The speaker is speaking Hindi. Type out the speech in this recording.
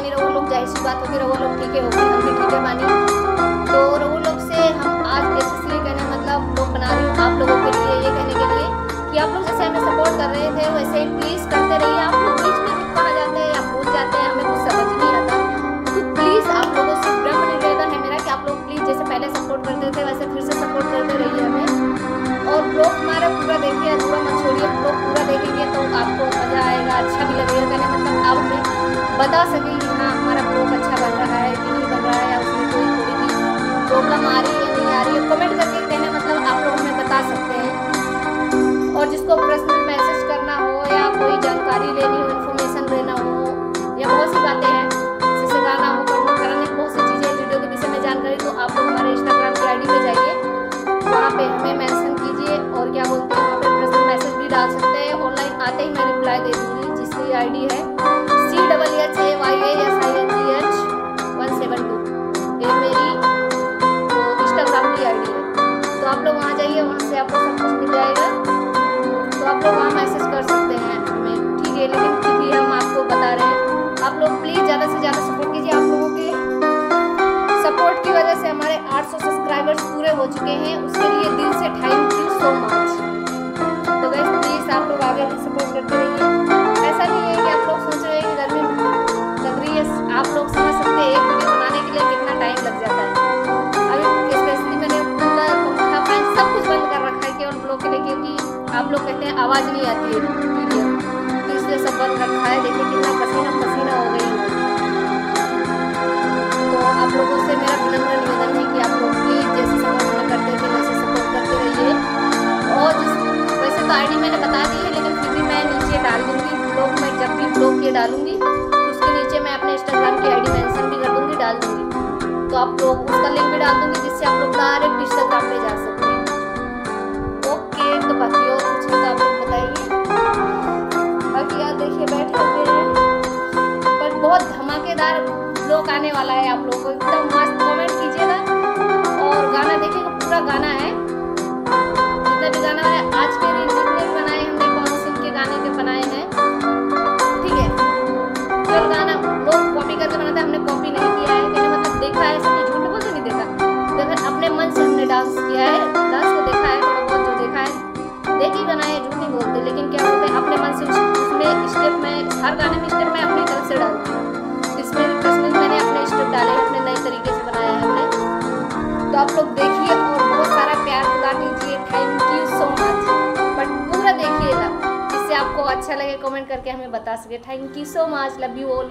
बानी रहो लोग, ज़ाहिर सी बात होगी रहो लोग ठीक है, होगी हम भी ठीक है बानी तो रहो लोग से हम आज ऐसे इसलिए कहने मतलब लोग बना रही हूँ आप लोगों के लिए, ये कहने के लिए कि आप लोग जैसे हमें सपोर्ट कर रहे थे, वैसे ही प्लीज़ करते रहिए। आप लोग बीच में रुक कहाँ जाते हैं या भूल जाते हैं, हमें कुछ समझ नहीं आता। तो प्लीज़ आप लोगों से ब्रह्म निवेदन है मेरा कि आप लोग प्लीज़ जैसे पहले सपोर्ट करते थे, वैसे फिर से सपोर्ट करते रहिए हमें। और ब्लॉग हमारा पूरा देखिए अधूरा मत छोड़िए ब्लॉग पूरा देखेंगे तो आपको मज़ा आएगा अच्छा भी लगेगा कहने मतलब आप हमें बता सकें जिसको पर्सनल मैसेज करना हो या कोई जानकारी लेनी हो इन्फॉर्मेशन लेना हो, या बहुत सी बातें हैं, जैसे गाना हो करना कराने, बहुत सी चीज़ें वीडियो के विषय में जानकारी तो आप लोग हमारे इंस्टाग्राम की आई पे जाइए। वहाँ पे हमें मेंशन कीजिए और क्या बोलते हैं, वहाँ पे पर्सनल मैसेज भी डाल सकते हैं। ऑनलाइन आते ही मैं रिप्लाई दे दूँगी, जिसकी आई है C double H A Y A S I N G H one seven two ये मेरी इंस्टाग्राम की आई है। तो आप लोग वहाँ जाइए, वहाँ से आपको सब कुछ मिल जाएगा। आप लोग वहाँ मैसेज कर सकते हैं? हमें ठीक है, लेकिन फिर भी हम आपको बता रहे हैं। आप लोग प्लीज़ ज़्यादा से ज़्यादा सपोर्ट कीजिए आप लोगों के। सपोर्ट की वजह से हमारे 800 सब्सक्राइबर्स पूरे हो चुके हैं। उसके लिए दिल से थैंक यू सो मच तो वैसे प्लीज़ आप लोग आगे सपोर्ट करते रहिए। आवाज़ नहीं आती है। तो इसलिए सब बंद रखा है। देखिए कितना पसीना पसीना हो गई। तो आप लोगों से मेरा विनम्र निवेदन है कि आप लोग प्लीज़ जैसे में करते थे, वैसे सपोर्ट करते रहिए। और जिस वैसे तो आईडी मैंने बता दी है, लेकिन फिर भी मैं नीचे डाल दूँगी ब्लॉग में जब भी ब्लॉग ये डालूँगी, उसके नीचे मैं अपने इंस्टाग्राम की आईडी मेंशन भी कर दूँगी, डाल दूँगी। तो आप लोग उसका लिंक भी डाल दूँगी, जिससे ब्लॉग आने वाला है आप लोगों को। एकदम मस्त कमेंट कीजिएगा और गाना देखिएगा, पूरा गाना है। जितना भी गाना है, आज के रील जितने भी बनाए हमने पवन सिंह के गाने के बनाए हैं। ठीक है? जो गाना लोग कॉपी करके बनाते हैं, हमने कॉपी नहीं किया है। मैंने मतलब देखा है सभी झूठ बोलते नहीं देखा। लेकिन अपने मन से हमने डांस किया है डांस को देखा है थोड़ा बहुत जो देखा है। देख ही बनाए, झूठ नहीं बोलते, लेकिन क्या बोलते हैं, अपने मन से उसमें स्टेप में, हर गाने में स्टेप मैं अपनी तरफ़ से डालती हूँ। लगे कमेंट करके हमें बता सके। Thank you so much love you all